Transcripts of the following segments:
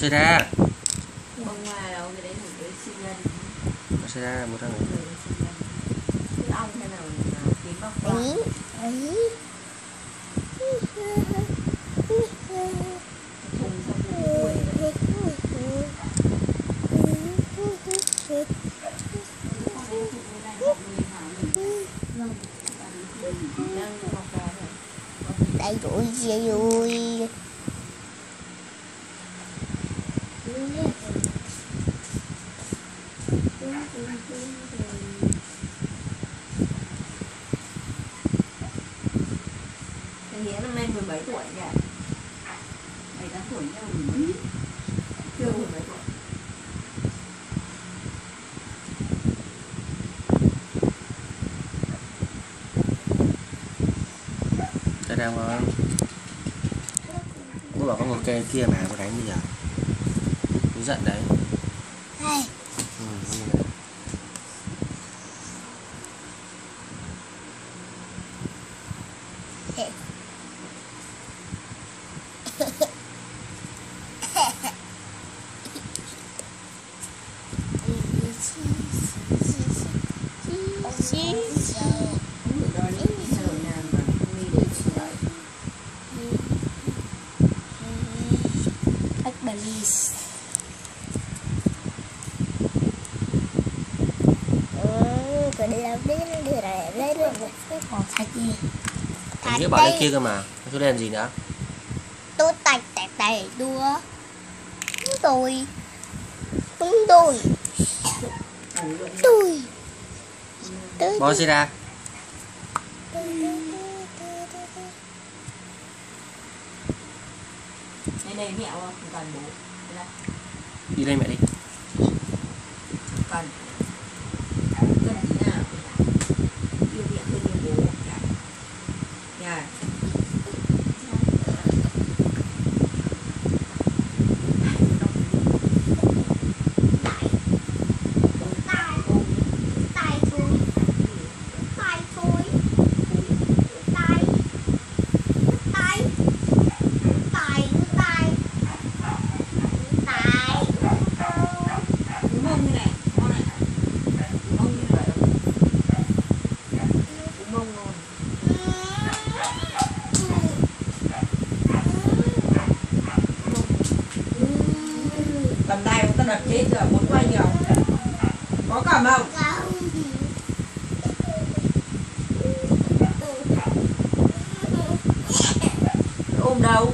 xe ra xe ra một thằng này người. Sinh nhân cái ong thế nào là tím bóc qua ấy ấy thùng xong rồi cái đuôi đấy. Đang bóc qua rồi đây rồi gì rồi Thằng Nay 17 tuổi kìa 18 tuổi nhau mười mấy? Chưa 17 tuổi. Xe ra ngon Bố bảo có một cây kia mà có đánh bây giờ. Bố giận đấy. Đây ừ, như này. Không được đi làm đi lấy cái còn gì Thằng bảo lên kia cơ mà Nó lên gì nữa? Tôi tạch tạch tạch đua tôi chúng tôi tôi tôi Bỏ xe ra Đây đây mẹo không? Cần bố. Đây đây Đi lên mẹ đi. Cần. Cần gì nào yêu điện hơn yêu bố. Nhà tầm này ta đặt chết rồi muốn quay nhiều. Có cầm không? Ôm đâu?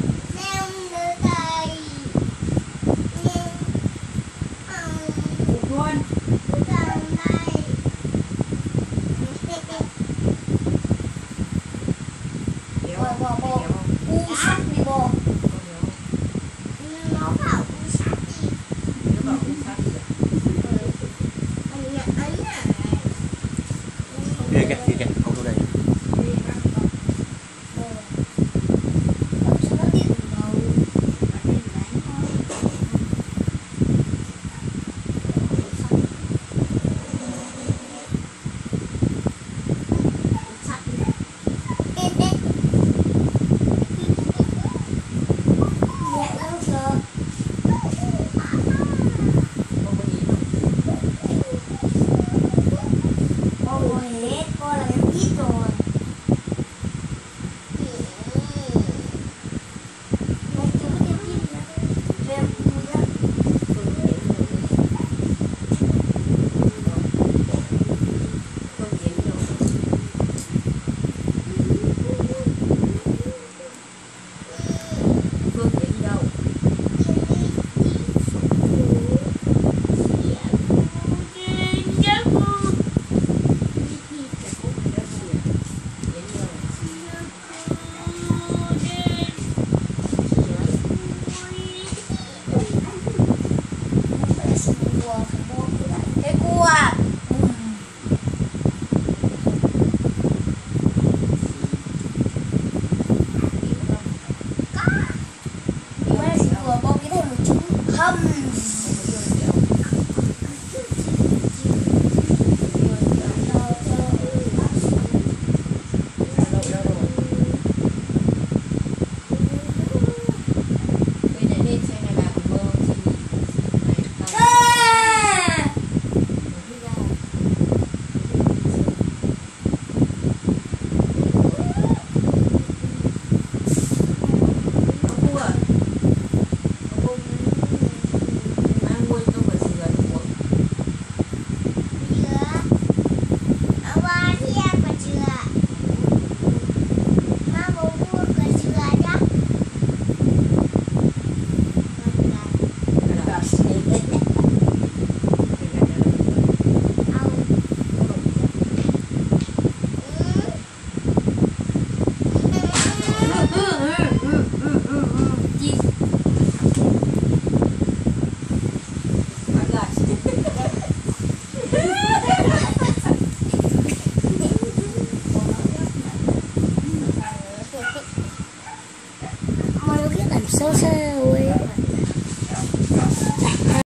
Kia kìa, kia kìa,